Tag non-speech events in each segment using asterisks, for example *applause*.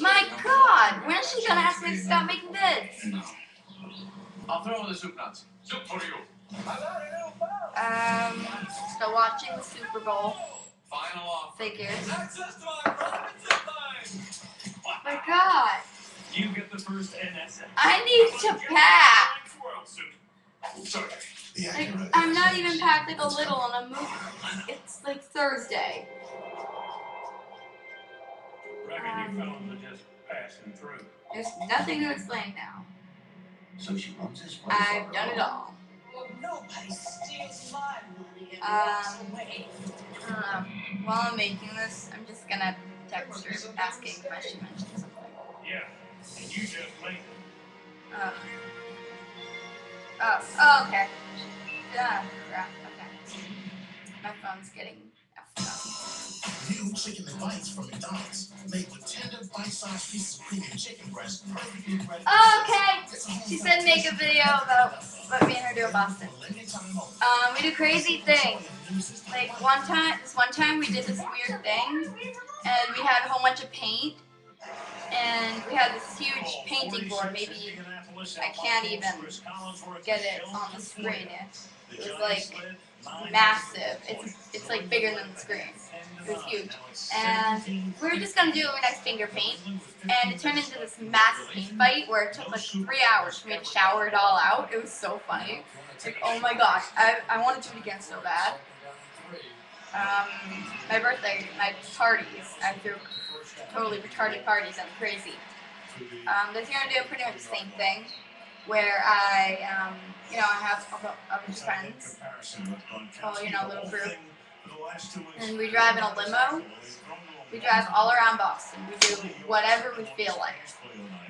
My God, when is she gonna ask me to stop making vids? No. I'll throw in the soup nuts. Soup for you. Um, still watching the Super Bowl Final offer. figures. Access to my private zip line. My God, You get the first NSA. I need to pack. World suit. Sorry. Yeah, Like, you're right. I'm not even packed like a little on a movie. It's like Thursday. Reckon you um, fellas are just passing through. There's nothing to explain now. So she runs this place. I've done it all. Nobody steals my money and Um, away. I. While I'm making this, I'm just gonna text her asking if I should mention something. Yeah, and you just late. Oh. Um, oh, oh okay. Yeah, crap. Okay. My phone's getting effed up. New chicken and bites from McDonald's. Made with tender, bite-sized pieces of premium chicken breast. Okay. She said make a video about what me and her do in Boston. Um, we do crazy things. Like one time, this one time we did this weird thing, and we had a whole bunch of paint, and we had this huge painting board. Maybe I can't even get it on the screen. It was like massive. It's it's like bigger than the screen. It was huge. And we were just gonna do a next finger paint, and it turned into this massive paint fight where it took like three hours for me to shower it all out. It was so funny. Like, oh my gosh, I, I want to do it again so bad. Um, my birthday, my parties, I threw totally retarded parties. I'm crazy. Um, this year I'm doing pretty much the same thing, where I, um, you know, I have a bu- a bunch of friends, Oh, you know, little group. and we drive in a limo. We drive all around Boston. We do whatever we feel like.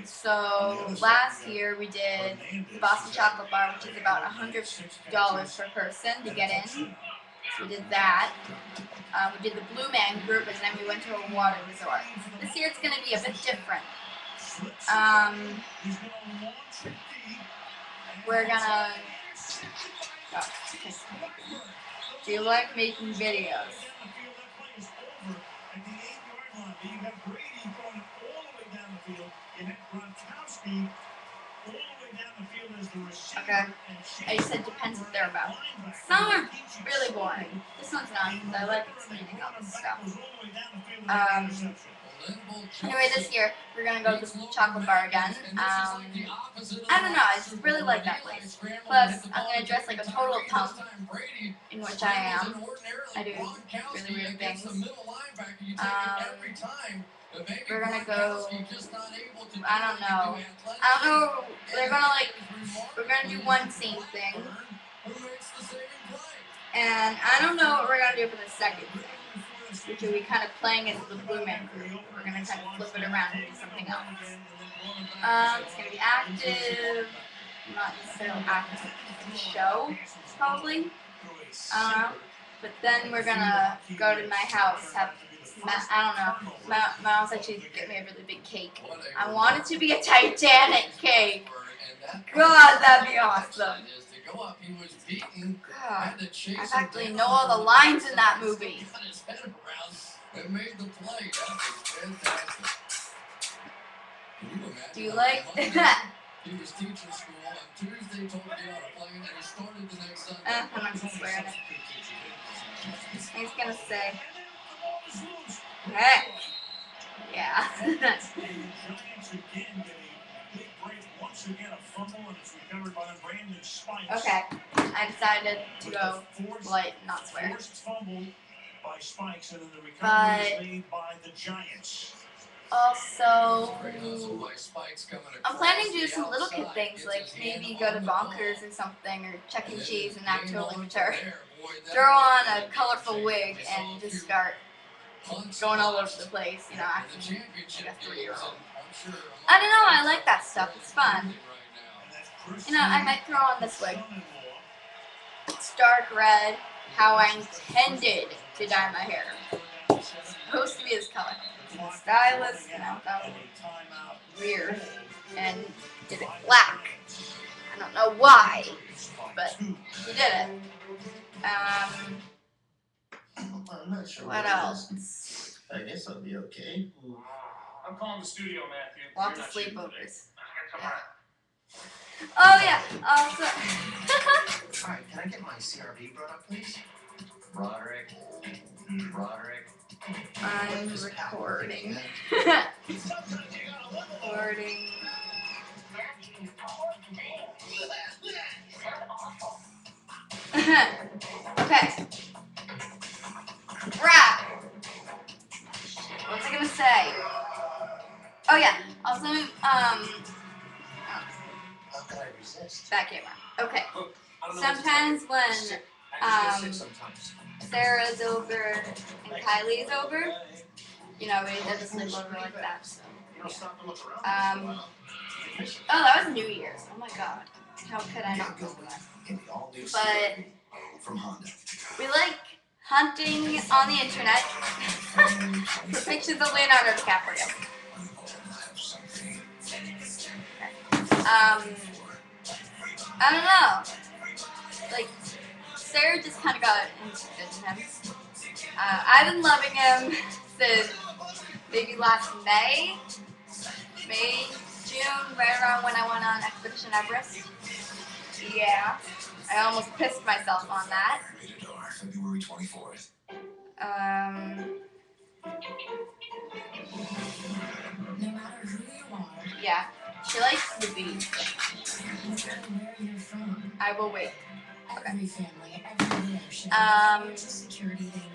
So last year we did the Boston Chocolate Bar, which is about hundred dollars per person to get in. So we did that. Um, we did the Blue Man Group, and then we went to a water resort. This year it's gonna be a bit different. Um, we're gonna. Do you like making videos? Okay. I just said depends what they're about. Some are really boring. This one's not, because I like explaining all this stuff. Um, anyway, this year we're gonna go to the chocolate bar again. Um, I don't know, I just really like that place. Plus, I'm gonna dress like a total punk, in which I am. I do really weird things. Um, we're gonna go. I don't know. I don't know. They're gonna like. We're gonna do one scene thing, and I don't know what we're gonna do for the second thing, which will be kind of playing as the Blue Man Group. We're gonna kind of flip it around and do something else. Um, it's gonna be active, not necessarily active show, probably. I know. But then we're gonna go to my house, have I don't know. My, my mom's actually get me a really big cake. I want it to be a Titanic cake. God, that'd be awesome. God, I actually know all the lines in that movie. It made the play and that Do you like that? He was teaching school on Tuesday, told me to get on a plane, and he started the next Sunday. Uh, I'm not gonna swear in it. He's gonna say, heck. Yeah. *laughs* okay, I decided to go light, not swear. By Spikes, and then the recovery But- by the Giants. Also, I'm planning to do some little kid things, like maybe go to. Bonkers or something, or Chuck E. Cheese and act totally mature. Throw on a colorful wig and just start going all over the place, you know, acting like a three-year-old. I don't know, I like that stuff, it's fun. And that's Chris You know, I might throw on this wig. It's dark red, how I intended to dye my hair. It's supposed to be this color. The stylist, you know, that was weird, and did it black. I don't know why, but he did it. Um, I'm not sure what it is. else? I guess I'll be okay. I'm calling the studio, Matthew. Lots You're of not sleepovers. Ah, Come on. Oh yeah. Also, *laughs* Alright, can I get my CRV brought up, please? Roderick. Roderick. I'm recording. *laughs* recording. okay. Rap. What was I gonna say? Oh yeah. Also, um, How could I back camera. Okay. I don't know what to Sometimes when tell you. um, I just get sick sometimes. Sarah's over and Kylie's over, you know, we did the sleepover like that. So. You don't stop and look around. Um, Oh, that was New Year's. Oh my god. How could I not know that? In the all-new But from Honda. we like hunting on the internet *laughs* for pictures of Leonardo DiCaprio. Um, I don't know. Like, Sarah just kind of got interested in him. Uh, I've been loving him *laughs* since maybe last May, May, June, right around when I went on Expedition Everest. Yeah, I almost pissed myself on that. February 24th. Um, No matter who you are, yeah, she likes the beach. Where you're from, I will wait. every family, everywhere should Um, the security they need.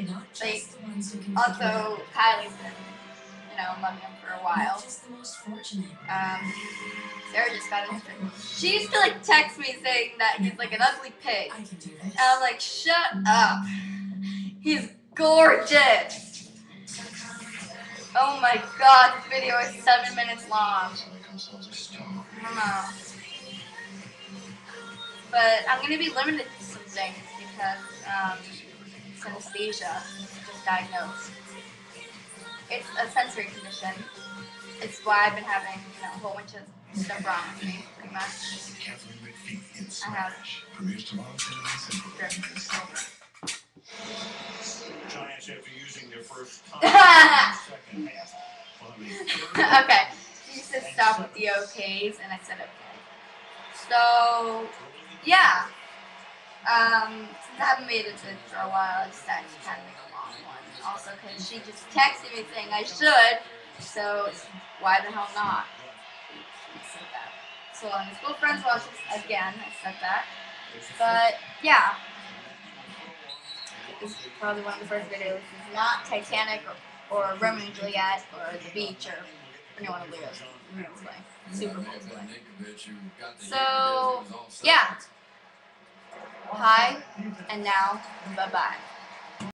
It, Not like, the ones who can also, Kylie's been, you know, loving him for a Not while. just the most fortunate. Um, Sarah just got into it. She used to like text me saying that he's like an ugly pig. I can do this. And I'm like, shut up. He's gorgeous. Oh my god, this video is seven minutes long. But I'm gonna be limited to some things because um, synesthesia just diagnosed. It's a sensory condition. It's why I've been having you know, a whole bunch of stuff wrong with me, pretty much. I have. Premieres tomorrow, 10 a.m. Central. Giants after using their first *laughs* time second half. Well, I mean, third- *laughs* okay. She said stop with the okays, and I said okay. So, yeah. Um, since I haven't made it to for a while, I decided to kind of make a long one. Also, because she just texted me saying I should, so why the hell not? I said that. So, on the school friends watch this again, I said that. But, yeah. This is probably one of the first videos. It's not Titanic or, or Romeo and Juliet or the beach or any one of Leo's movies way. Super Bowl's. So, yeah. Hi, and now, bye bye.